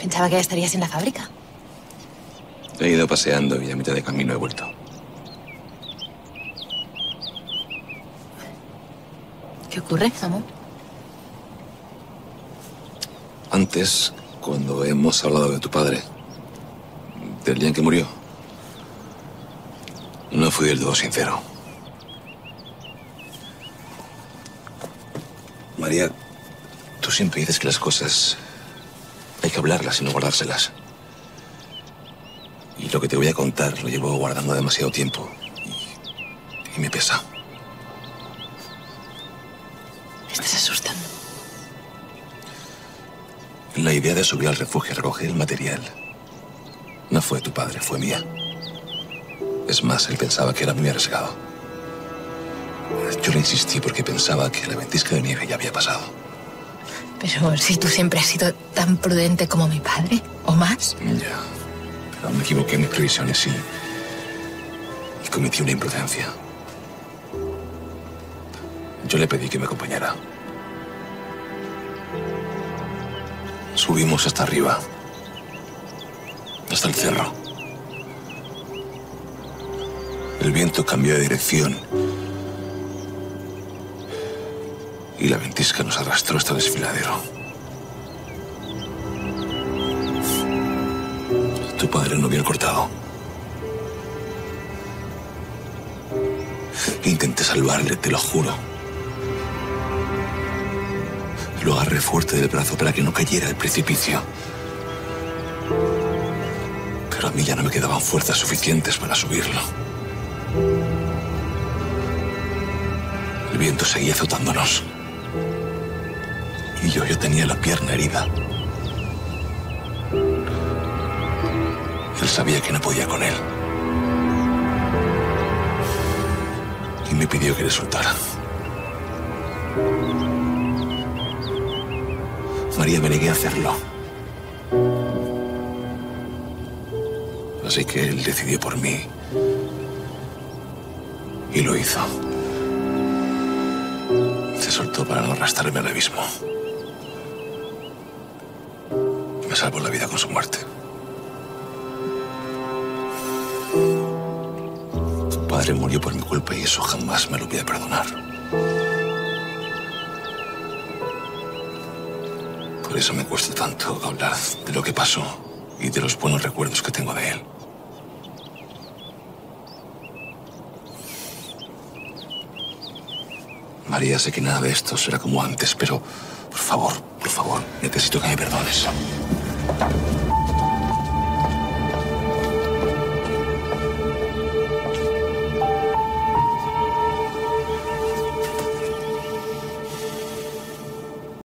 Pensaba que ya estarías en la fábrica. He ido paseando y a mitad de camino he vuelto. ¿Qué ocurre, amor? Antes, cuando hemos hablado de tu padre, del día en que murió, no fui del todo sincero. María, tú siempre dices que las cosas hay que hablarlas y no guardárselas. Y lo que te voy a contar lo llevo guardando demasiado tiempo y, y me pesa. Me estás asustando. La idea de subir al refugio a recoger el material no fue tu padre, fue mía. Es más, él pensaba que era muy arriesgado. Yo le insistí porque pensaba que la ventisca de nieve ya había pasado. Pero si tú siempre has sido tan prudente como mi padre, o más. Ya. Pero me equivoqué en mis previsiones y. y cometí una imprudencia. Yo le pedí que me acompañara. Subimos hasta arriba. Hasta el cerro. El viento cambió de dirección. Y la ventisca nos arrastró hasta el desfiladero. Tu padre no había cortado. Intenté salvarle, te lo juro. Lo agarré fuerte del brazo para que no cayera al precipicio. Pero a mí ya no me quedaban fuerzas suficientes para subirlo. El viento seguía azotándonos. Yo tenía la pierna herida. Él sabía que no podía con él. Y me pidió que le soltara. María, me negué a hacerlo. Así que él decidió por mí. Y lo hizo. Se soltó para no arrastrarme al abismo. Me salvó la vida con su muerte. Tu padre murió por mi culpa y eso jamás me lo voy a perdonar. Por eso me cuesta tanto hablar de lo que pasó y de los buenos recuerdos que tengo de él. María, sé que nada de esto será como antes, pero por favor, por favor, necesito que me perdones. Thank you.